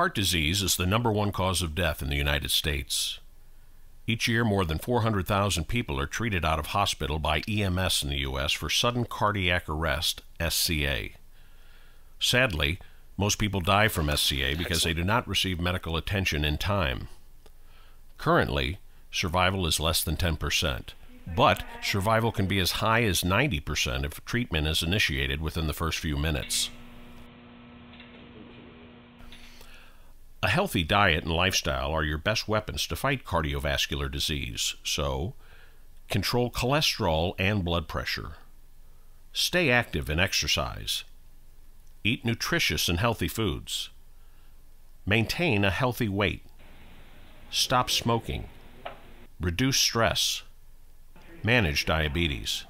Heart disease is the number one cause of death in the United States. Each year, more than 400,000 people are treated out of hospital by EMS in the U.S. for sudden cardiac arrest, SCA. Sadly, most people die from SCA because they do not receive medical attention in time. Currently, survival is less than 10%, but survival can be as high as 90% if treatment is initiated within the first few minutes. A healthy diet and lifestyle are your best weapons to fight cardiovascular disease, so control cholesterol and blood pressure. Stay active and exercise. Eat nutritious and healthy foods. Maintain a healthy weight. Stop smoking. Reduce stress. Manage diabetes.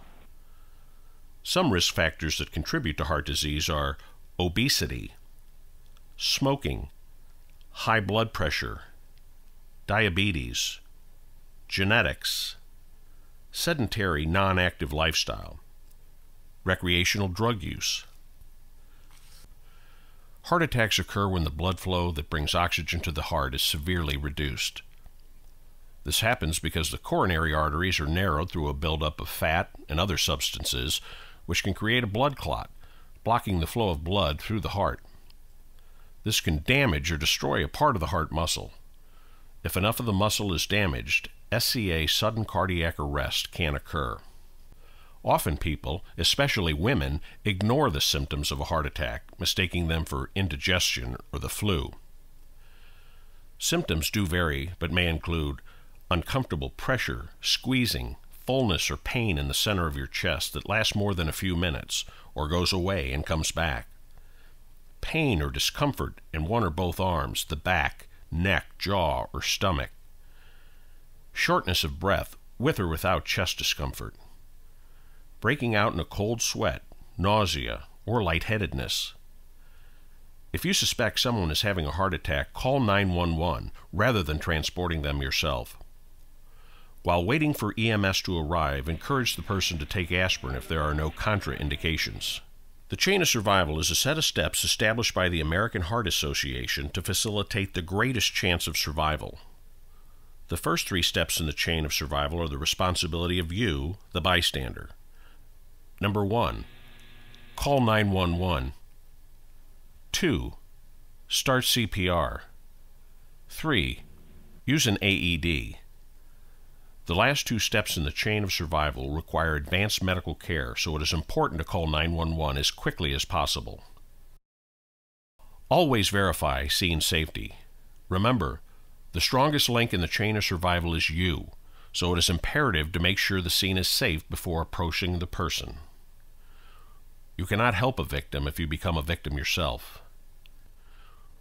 Some risk factors that contribute to heart disease are obesity, smoking, high blood pressure, diabetes, genetics, sedentary non active lifestyle, recreational drug use. Heart attacks occur when the blood flow that brings oxygen to the heart is severely reduced. This happens because the coronary arteries are narrowed through a buildup of fat and other substances, which can create a blood clot, blocking the flow of blood through the heart. This can damage or destroy a part of the heart muscle. If enough of the muscle is damaged, SCA sudden cardiac arrest can occur. Often people, especially women, ignore the symptoms of a heart attack, mistaking them for indigestion or the flu. Symptoms do vary, but may include uncomfortable pressure, squeezing, fullness or pain in the center of your chest that lasts more than a few minutes or goes away and comes back pain or discomfort in one or both arms, the back, neck, jaw, or stomach. Shortness of breath, with or without chest discomfort. Breaking out in a cold sweat, nausea, or lightheadedness. If you suspect someone is having a heart attack, call 911 rather than transporting them yourself. While waiting for EMS to arrive, encourage the person to take aspirin if there are no contraindications. The chain of survival is a set of steps established by the American Heart Association to facilitate the greatest chance of survival. The first three steps in the chain of survival are the responsibility of you, the bystander. Number one, call 911. Two, start CPR. Three, use an AED. The last two steps in the chain of survival require advanced medical care, so it is important to call 911 as quickly as possible. Always verify scene safety. Remember, the strongest link in the chain of survival is you, so it is imperative to make sure the scene is safe before approaching the person. You cannot help a victim if you become a victim yourself.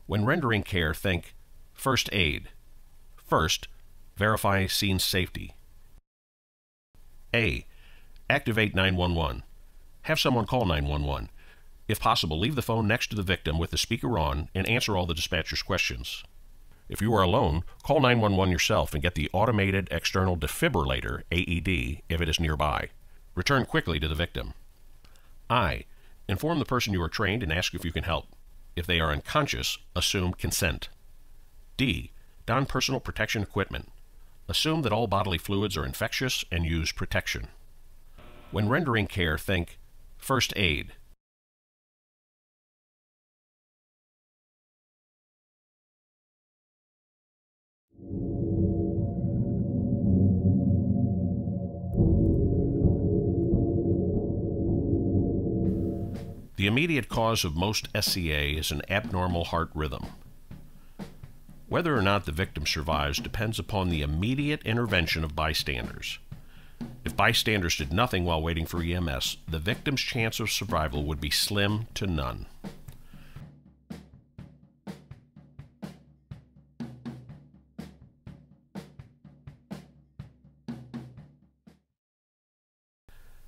When rendering care, think first aid. First, verify scene safety. A. Activate 911. Have someone call 911. If possible, leave the phone next to the victim with the speaker on and answer all the dispatcher's questions. If you are alone, call 911 yourself and get the automated external defibrillator, AED, if it is nearby. Return quickly to the victim. I. Inform the person you are trained and ask if you can help. If they are unconscious, assume consent. D. Don personal protection equipment. Assume that all bodily fluids are infectious and use protection. When rendering care, think first aid. The immediate cause of most SCA is an abnormal heart rhythm. Whether or not the victim survives depends upon the immediate intervention of bystanders. If bystanders did nothing while waiting for EMS, the victim's chance of survival would be slim to none.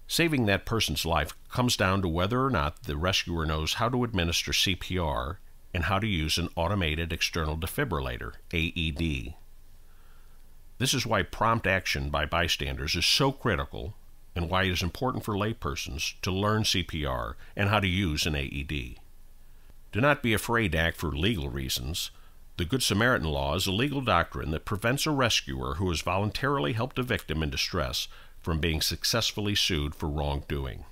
Saving that person's life comes down to whether or not the rescuer knows how to administer CPR and how to use an automated external defibrillator, AED. This is why prompt action by bystanders is so critical and why it is important for laypersons to learn CPR and how to use an AED. Do not be afraid to act for legal reasons. The Good Samaritan law is a legal doctrine that prevents a rescuer who has voluntarily helped a victim in distress from being successfully sued for wrongdoing.